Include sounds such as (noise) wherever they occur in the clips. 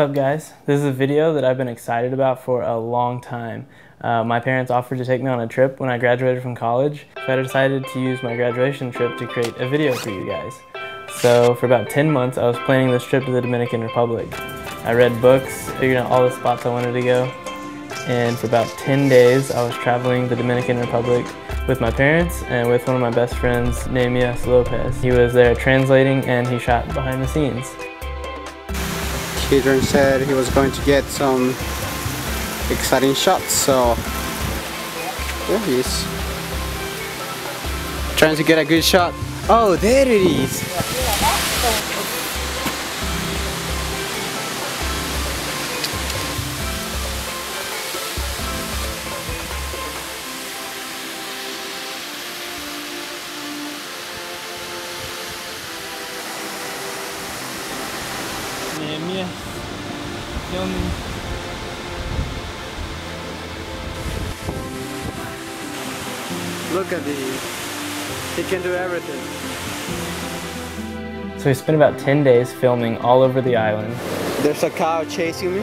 Up guys? This is a video that I've been excited about for a long time. Uh, my parents offered to take me on a trip when I graduated from college, so I decided to use my graduation trip to create a video for you guys. So for about 10 months I was planning this trip to the Dominican Republic. I read books, figured out all the spots I wanted to go, and for about 10 days I was traveling the Dominican Republic with my parents and with one of my best friends, Nehemias Lopez. He was there translating and he shot behind the scenes. Adrian said he was going to get some exciting shots, so there he is. Trying to get a good shot. Oh, there it is! Nehemiah filming. Look at these. He can do everything. So we spent about 10 days filming all over the island. There's a cow chasing me.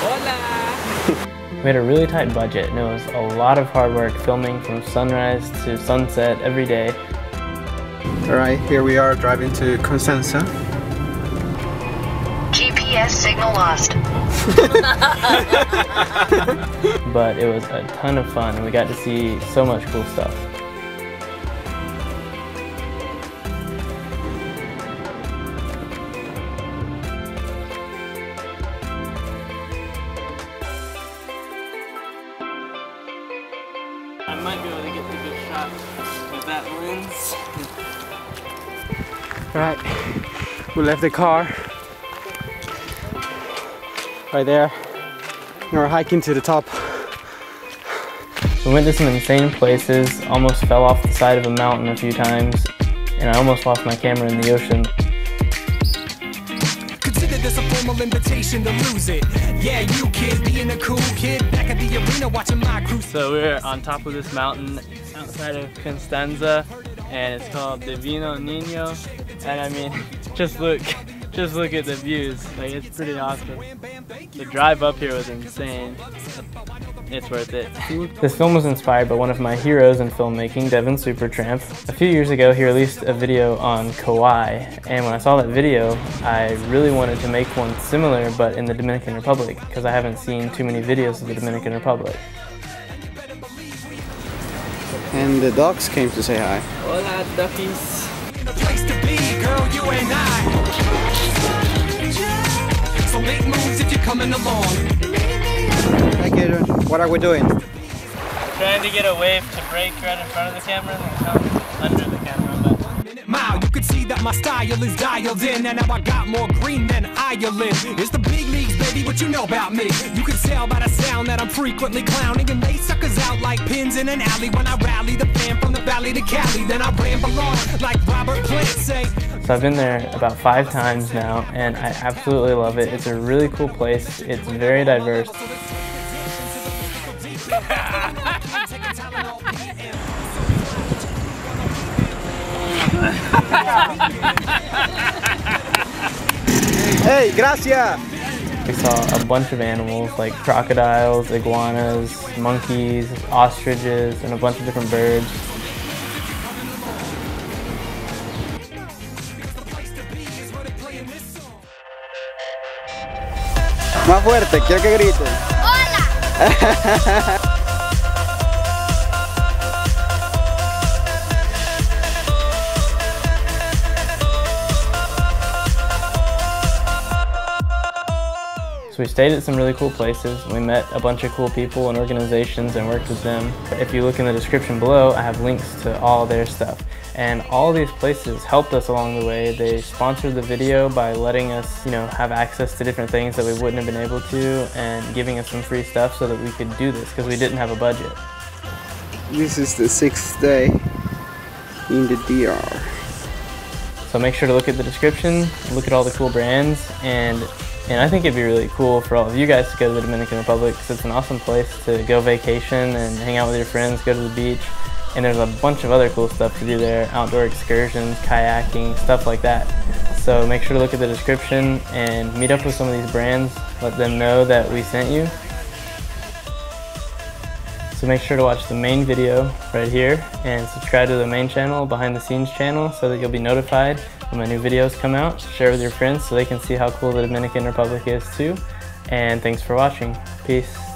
Hola! We had a really tight budget and it was a lot of hard work filming from sunrise to sunset every day. Alright, here we are driving to Constanza. GPS signal lost. (laughs) But it was a ton of fun and we got to see so much cool stuff. I might be able to get a good shot with that lens. Right, we left the car right there. And we're hiking to the top. We went to some insane places, almost fell off the side of a mountain a few times, and I almost lost my camera in the ocean. Consider this a formal invitation to lose it. Yeah, you kid, being a cool kid, back at the arena watching my crew. So we're on top of this mountain outside of Constanza, and it's called Divino Nino. And I mean, (laughs) just look, just look at the views. Like it's pretty awesome. The drive up here was insane. It's worth it. This film was inspired by one of my heroes in filmmaking, Devin Supertramp. A few years ago, he released a video on Kauai, and when I saw that video, I really wanted to make one similar, but in the Dominican Republic, because I haven't seen too many videos of the Dominican Republic. And the dogs came to say hi. Hola, duckies. The place to be, girl, you and I. So make moves if you're coming along. Hi Adrian, what are we doing? Trying to get a wave to break right in front of the camera and come under the camera, but Minute mile, you can see that my style is dialed in, and now I got more green than Ireland. It's the big leagues, baby, what you know about me? You can tell by the sound that I'm frequently clowning, and they suckers out like pins in an alley when I rally the fan from the valley to Cali. Then I ramble on like Robert Plant say. So I've been there about five times now and I absolutely love it. It's a really cool place. It's very diverse. Hey, gracias! We saw a bunch of animals like crocodiles, iguanas, monkeys, ostriches, and a bunch of different birds. Más fuerte, quiero que griten. So (laughs) we stayed at some really cool places. We met a bunch of cool people and organizations and worked with them. If you look in the description below, I have links to all their stuff. And all these places helped us along the way. They sponsored the video by letting us, you know, have access to different things that we wouldn't have been able to and giving us some free stuff so that we could do this because we didn't have a budget. This is the sixth day in the DR. So make sure to look at the description, look at all the cool brands, and and I think it'd be really cool for all of you guys to go to the Dominican Republic because it's an awesome place to go vacation and hang out with your friends, go to the beach. And there's a bunch of other cool stuff to do there, outdoor excursions, kayaking, stuff like that. So make sure to look at the description and meet up with some of these brands, let them know that we sent you. So make sure to watch the main video right here and subscribe to the main channel, behind the scenes channel, so that you'll be notified when my new videos come out. Share with your friends so they can see how cool the Dominican Republic is too. And thanks for watching. Peace.